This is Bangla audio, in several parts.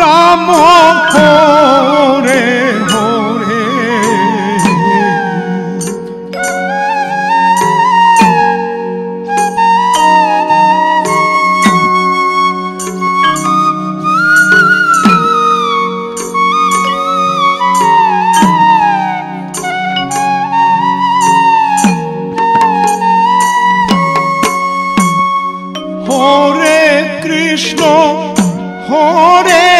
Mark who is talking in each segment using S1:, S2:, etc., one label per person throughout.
S1: রাম হরে হরে। হরে কৃষ্ণ হরে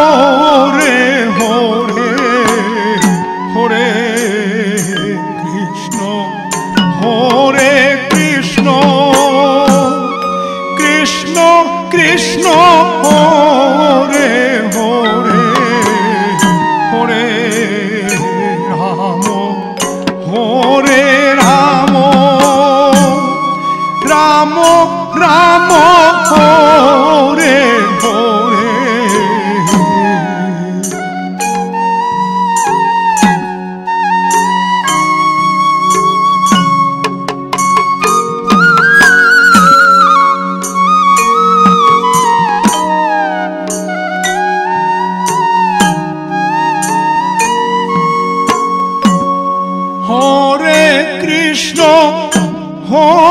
S1: রাম রাম হরে হরে। হরে কৃষ্ণ হরে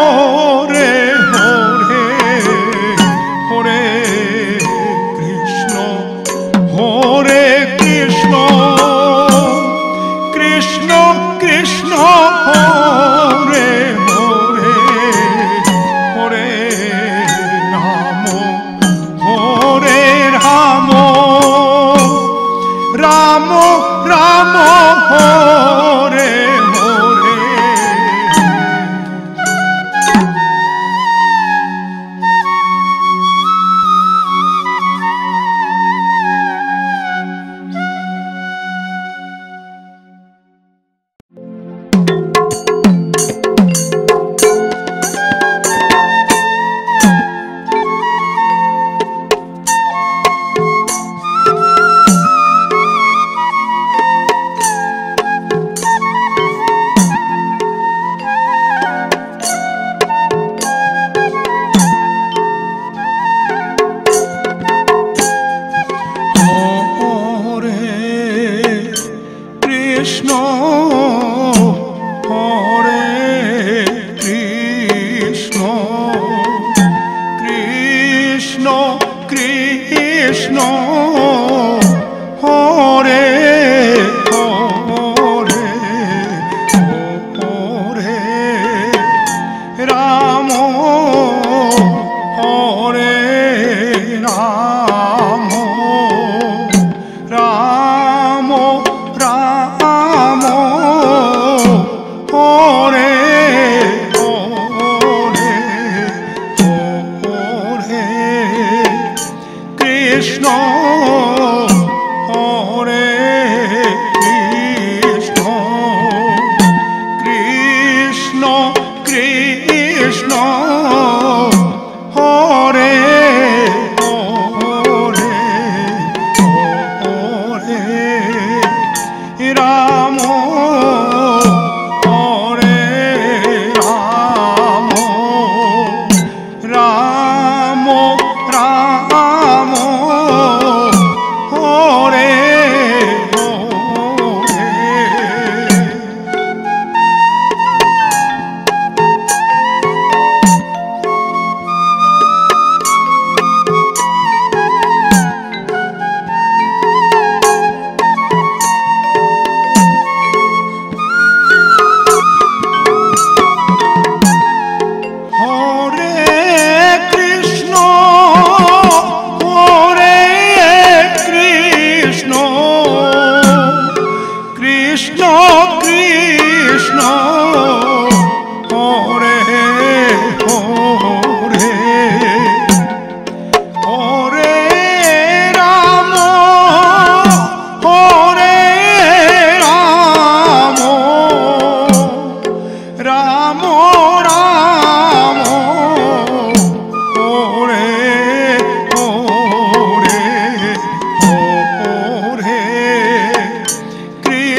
S1: Oh. no.